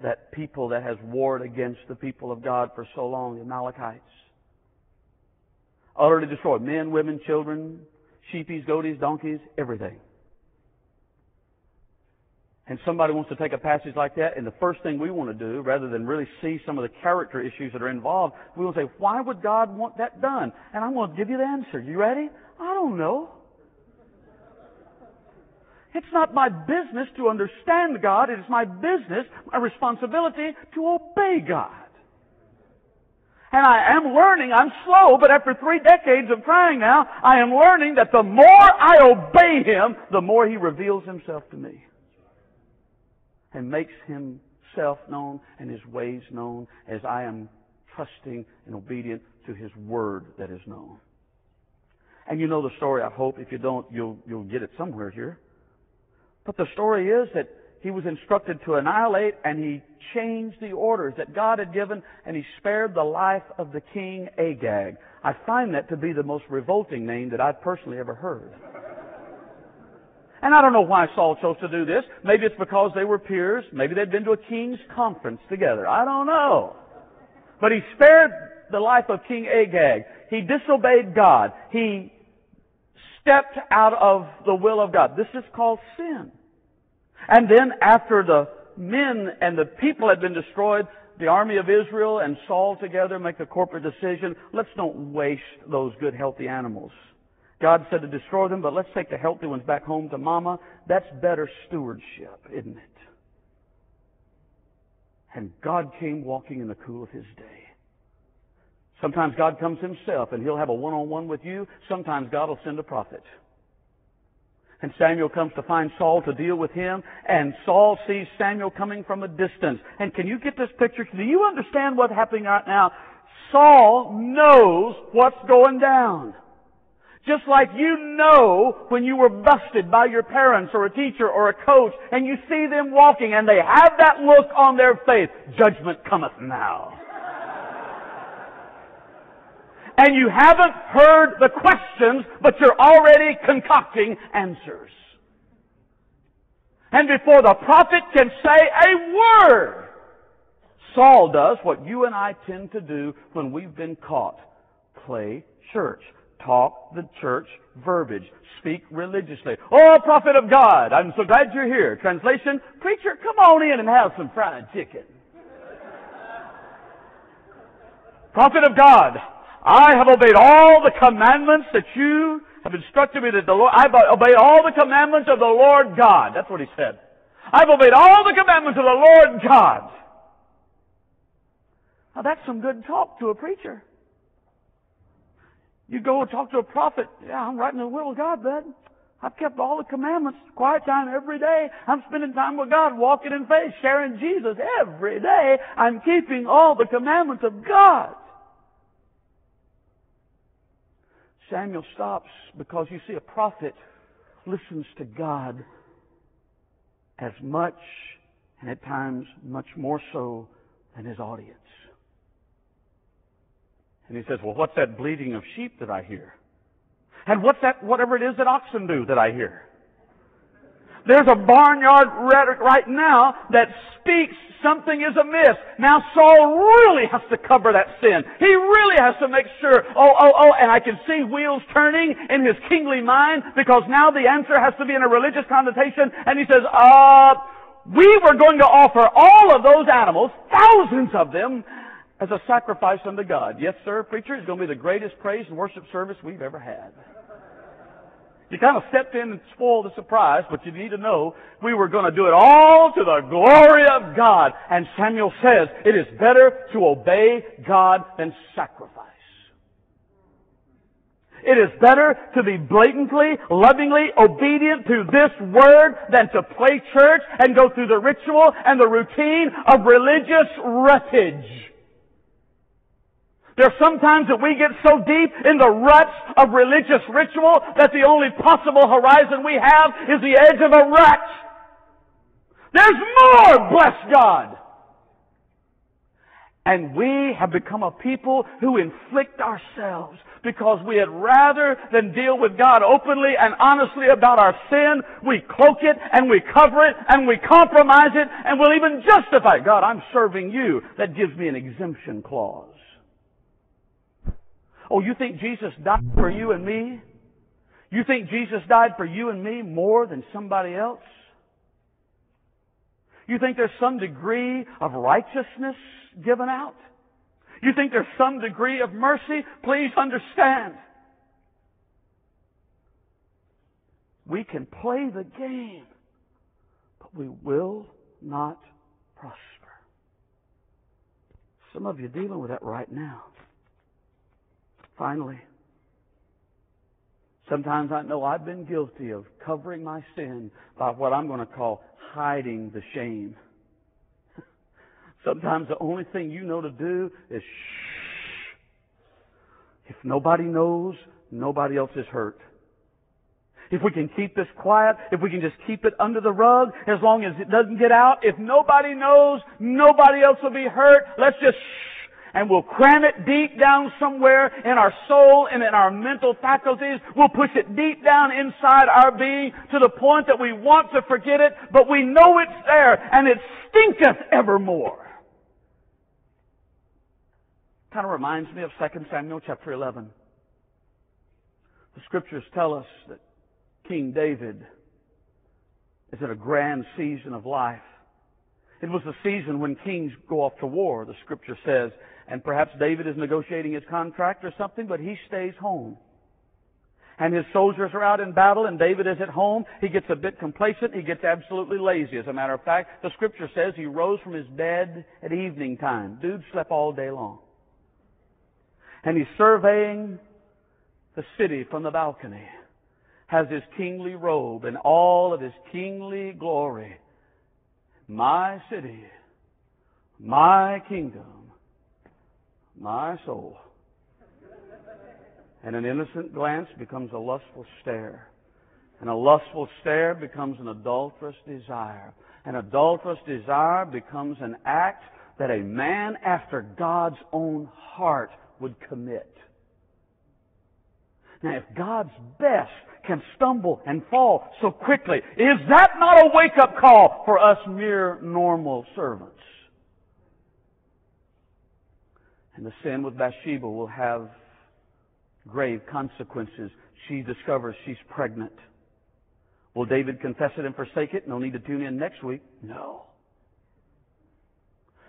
that people that has warred against the people of God for so long, the Amalekites. Utterly destroy men, women, children, sheepies, goaties, donkeys, everything. And somebody wants to take a passage like that, and the first thing we want to do, rather than really see some of the character issues that are involved, we want to say, why would God want that done? And I'm going to give you the answer. You ready? I don't know. It's not my business to understand God. It is my business, my responsibility to obey God. And I am learning, I'm slow, but after three decades of trying now, I am learning that the more I obey Him, the more He reveals Himself to me. And makes Himself known and His ways known as I am trusting and obedient to His Word that is known. And you know the story, I hope. If you don't, you'll, you'll get it somewhere here. But the story is that he was instructed to annihilate and he changed the orders that God had given and he spared the life of the king Agag. I find that to be the most revolting name that I've personally ever heard. And I don't know why Saul chose to do this. Maybe it's because they were peers. Maybe they'd been to a king's conference together. I don't know. But he spared the life of King Agag. He disobeyed God. He stepped out of the will of God. This is called sin. And then after the men and the people had been destroyed, the army of Israel and Saul together make a corporate decision. Let's don't waste those good, healthy animals. God said to destroy them, but let's take the healthy ones back home to mama. That's better stewardship, isn't it? And God came walking in the cool of his day. Sometimes God comes himself and he'll have a one-on-one with you. Sometimes God will send a prophet. And Samuel comes to find Saul to deal with him, and Saul sees Samuel coming from a distance. And can you get this picture? Do you understand what's happening right now? Saul knows what's going down. Just like you know when you were busted by your parents or a teacher or a coach and you see them walking and they have that look on their face, judgment cometh now and you haven't heard the questions, but you're already concocting answers. And before the prophet can say a word, Saul does what you and I tend to do when we've been caught. Play church. Talk the church verbiage. Speak religiously. Oh, prophet of God, I'm so glad you're here. Translation, preacher, come on in and have some fried chicken. prophet of God, I have obeyed all the commandments that you have instructed me that the Lord, I've obeyed all the commandments of the Lord God. That's what he said. I've obeyed all the commandments of the Lord God. Now that's some good talk to a preacher. You go and talk to a prophet. Yeah, I'm writing the will of God, bud. I've kept all the commandments, quiet time every day. I'm spending time with God, walking in faith, sharing Jesus every day. I'm keeping all the commandments of God. Samuel stops because you see, a prophet listens to God as much and at times much more so than his audience. And he says, Well, what's that bleating of sheep that I hear? And what's that, whatever it is that oxen do that I hear? There's a barnyard rhetoric right now that speaks something is amiss. Now Saul really has to cover that sin. He really has to make sure, oh, oh, oh, and I can see wheels turning in his kingly mind because now the answer has to be in a religious connotation. And he says, uh, we were going to offer all of those animals, thousands of them, as a sacrifice unto God. Yes, sir, preacher, it's going to be the greatest praise and worship service we've ever had. You kind of stepped in and spoiled the surprise, but you need to know we were going to do it all to the glory of God. And Samuel says it is better to obey God than sacrifice. It is better to be blatantly, lovingly obedient to this word than to play church and go through the ritual and the routine of religious ruttage. There are sometimes that we get so deep in the ruts of religious ritual that the only possible horizon we have is the edge of a rut. There's more, bless God. And we have become a people who inflict ourselves because we had rather than deal with God openly and honestly about our sin, we cloak it and we cover it and we compromise it and we'll even justify, God, I'm serving you. That gives me an exemption clause. Oh, you think Jesus died for you and me? You think Jesus died for you and me more than somebody else? You think there's some degree of righteousness given out? You think there's some degree of mercy? Please understand. We can play the game, but we will not prosper. Some of you are dealing with that right now. Finally, sometimes I know I've been guilty of covering my sin by what I'm going to call hiding the shame. Sometimes the only thing you know to do is shh. If nobody knows, nobody else is hurt. If we can keep this quiet, if we can just keep it under the rug, as long as it doesn't get out, if nobody knows, nobody else will be hurt, let's just shh and we'll cram it deep down somewhere in our soul and in our mental faculties. We'll push it deep down inside our being to the point that we want to forget it, but we know it's there and it stinketh evermore. Kind of reminds me of 2 Samuel chapter 11. The scriptures tell us that King David is in a grand season of life. It was the season when kings go off to war, the scripture says, and perhaps David is negotiating his contract or something, but he stays home. And his soldiers are out in battle and David is at home. He gets a bit complacent. He gets absolutely lazy. As a matter of fact, the scripture says he rose from his bed at evening time. Dude slept all day long. And he's surveying the city from the balcony. Has his kingly robe and all of his kingly glory. My city, my kingdom, my soul. And an innocent glance becomes a lustful stare. And a lustful stare becomes an adulterous desire. An adulterous desire becomes an act that a man after God's own heart would commit. Now, if God's best can stumble and fall so quickly, is that not a wake up call for us mere normal servants? And the sin with Bathsheba will have grave consequences. She discovers she's pregnant. Will David confess it and forsake it? No need to tune in next week. No.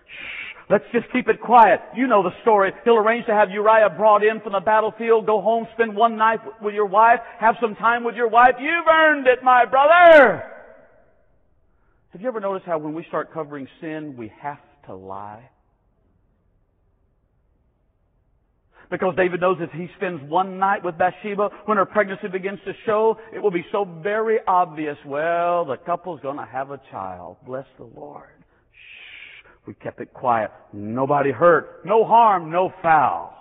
Shh. Let's just keep it quiet. You know the story. He'll arrange to have Uriah brought in from the battlefield, go home, spend one night with your wife, have some time with your wife. You've earned it, my brother! Have you ever noticed how when we start covering sin, we have to lie? Because David knows if he spends one night with Bathsheba, when her pregnancy begins to show, it will be so very obvious. Well, the couple's gonna have a child. Bless the Lord. Shh. We kept it quiet. Nobody hurt. No harm, no foul.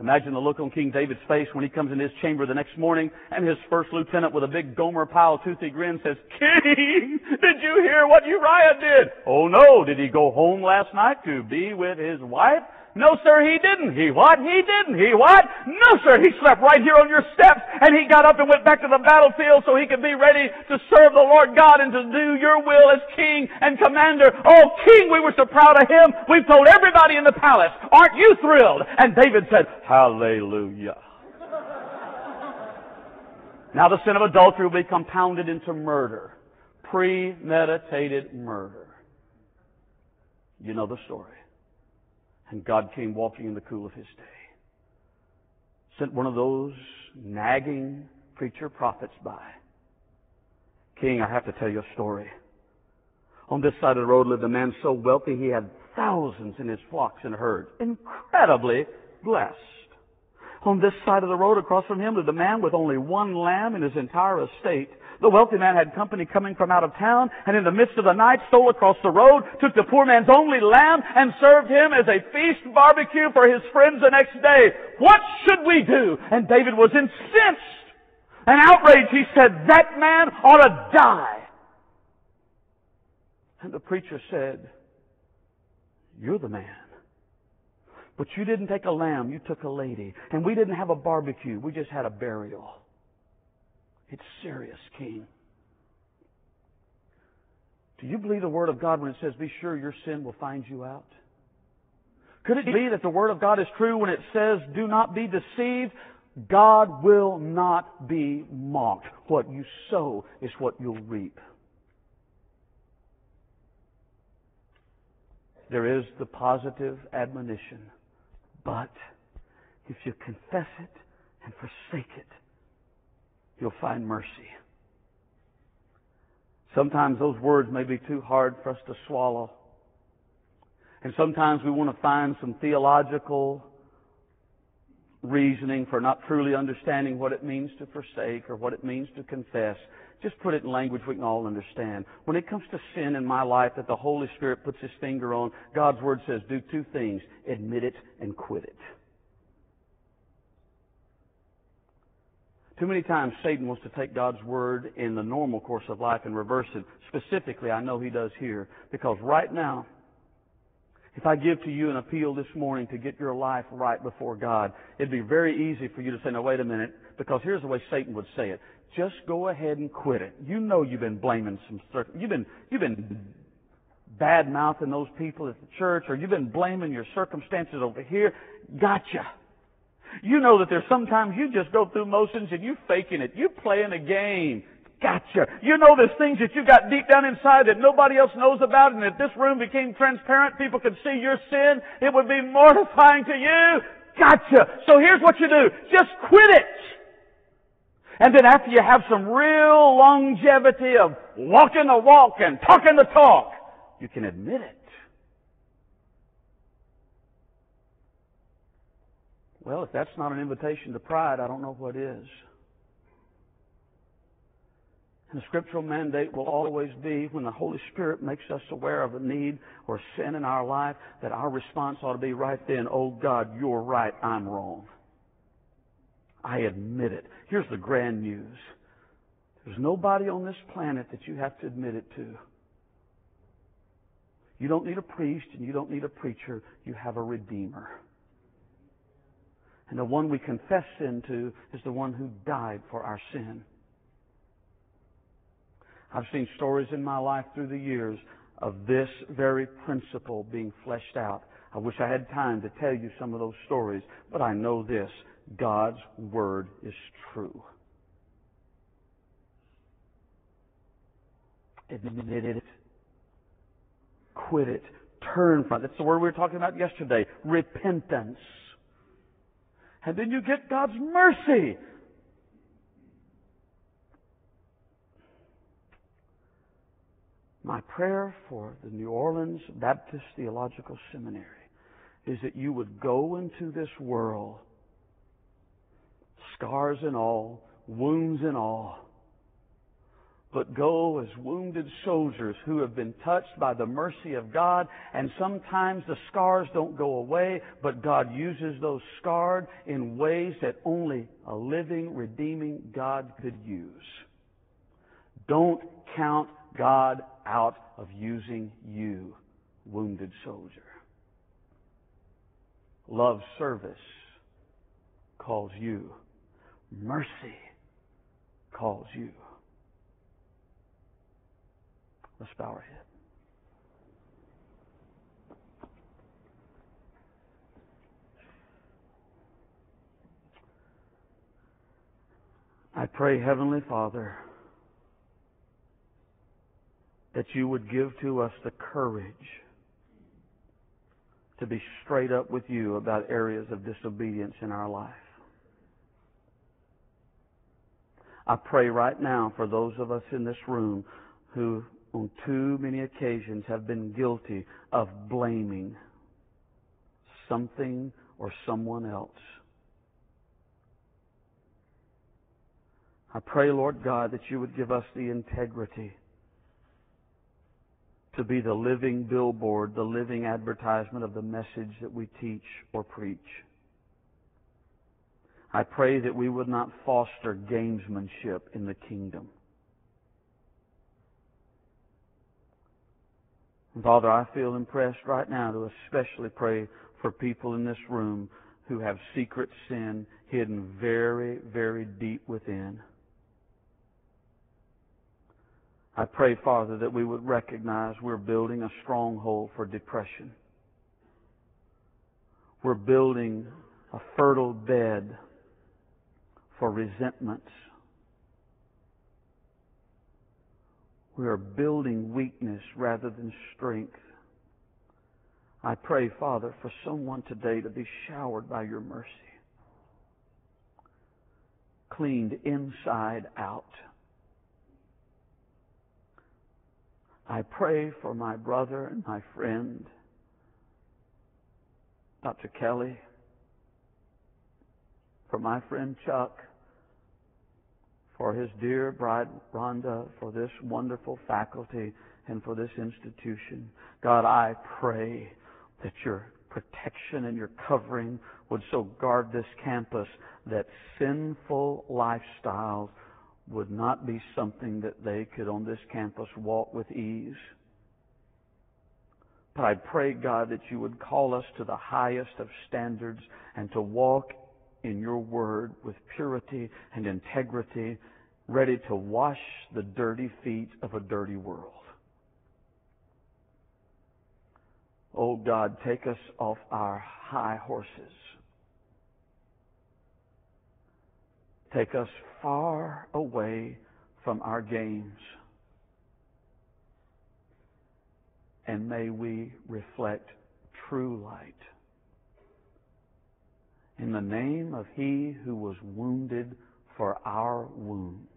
Imagine the look on King David's face when he comes in his chamber the next morning and his first lieutenant with a big Gomer Pyle toothy grin says, King, did you hear what Uriah did? Oh no, did he go home last night to be with his wife? No, sir, he didn't. He what? He didn't. He what? No, sir, he slept right here on your steps and he got up and went back to the battlefield so he could be ready to serve the Lord God and to do your will as king and commander. Oh, king, we were so proud of him. We've told everybody in the palace. Aren't you thrilled? And David said, Hallelujah. now the sin of adultery will be compounded into murder. Premeditated murder. You know the story. And God came walking in the cool of his day. Sent one of those nagging preacher prophets by. King, I have to tell you a story. On this side of the road lived a man so wealthy he had thousands in his flocks and herds. Incredibly blessed. On this side of the road across from him lived a man with only one lamb in his entire estate. The wealthy man had company coming from out of town, and in the midst of the night stole across the road, took the poor man's only lamb, and served him as a feast barbecue for his friends the next day. What should we do? And David was incensed and outraged. He said, that man ought to die. And the preacher said, You're the man. But you didn't take a lamb, you took a lady. And we didn't have a barbecue, we just had a burial. It's serious, King. Do you believe the Word of God when it says, Be sure your sin will find you out? Could it be that the Word of God is true when it says, Do not be deceived? God will not be mocked. What you sow is what you'll reap. There is the positive admonition. But if you confess it and forsake it, you'll find mercy. Sometimes those words may be too hard for us to swallow. And sometimes we want to find some theological reasoning for not truly understanding what it means to forsake or what it means to confess. Just put it in language we can all understand. When it comes to sin in my life that the Holy Spirit puts His finger on, God's Word says do two things. Admit it and quit it. Too many times Satan wants to take God's Word in the normal course of life and reverse it. Specifically, I know he does here. Because right now, if I give to you an appeal this morning to get your life right before God, it'd be very easy for you to say, no, wait a minute, because here's the way Satan would say it. Just go ahead and quit it. You know you've been blaming some, you've been, you've been bad mouthing those people at the church, or you've been blaming your circumstances over here. Gotcha. You know that there's sometimes you just go through motions and you faking it. You playing a game. Gotcha. You know there's things that you got deep down inside that nobody else knows about and if this room became transparent, people could see your sin, it would be mortifying to you. Gotcha. So here's what you do. Just quit it. And then after you have some real longevity of walking the walk and talking the talk, you can admit it. Well, if that's not an invitation to pride, I don't know what is. And the scriptural mandate will always be when the Holy Spirit makes us aware of a need or sin in our life, that our response ought to be right then, oh God, you're right, I'm wrong. I admit it. Here's the grand news. There's nobody on this planet that you have to admit it to. You don't need a priest and you don't need a preacher. You have a Redeemer. And the one we confess sin to is the one who died for our sin. I've seen stories in my life through the years of this very principle being fleshed out. I wish I had time to tell you some of those stories, but I know this. God's Word is true. Admit it. Quit it. Turn from it. That's the word we were talking about yesterday. Repentance. And then you get God's mercy. My prayer for the New Orleans Baptist Theological Seminary is that you would go into this world, scars and all, wounds and all, but go as wounded soldiers who have been touched by the mercy of God. And sometimes the scars don't go away, but God uses those scarred in ways that only a living, redeeming God could use. Don't count God out of using you, wounded soldier. Love service calls you. Mercy calls you. Let's bow our head. I pray, Heavenly Father, that you would give to us the courage to be straight up with you about areas of disobedience in our life. I pray right now for those of us in this room who on too many occasions have been guilty of blaming something or someone else. I pray, Lord God, that you would give us the integrity to be the living billboard, the living advertisement of the message that we teach or preach. I pray that we would not foster gamesmanship in the kingdom. Father, I feel impressed right now to especially pray for people in this room who have secret sin hidden very, very deep within. I pray, Father, that we would recognize we're building a stronghold for depression. We're building a fertile bed for resentments. We are building weakness rather than strength. I pray, Father, for someone today to be showered by your mercy, cleaned inside out. I pray for my brother and my friend, Dr. Kelley, for my friend Chuck, for his dear bride Rhonda, for this wonderful faculty, and for this institution. God, I pray that your protection and your covering would so guard this campus that sinful lifestyles would not be something that they could on this campus walk with ease. But I pray, God, that you would call us to the highest of standards and to walk in your word with purity and integrity, ready to wash the dirty feet of a dirty world. Oh God, take us off our high horses. Take us far away from our games. And may we reflect true light. In the name of He who was wounded for our wounds,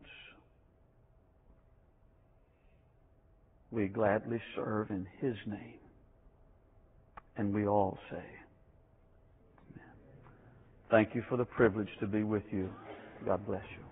we gladly serve in His name. And we all say, Amen. Thank you for the privilege to be with you. God bless you.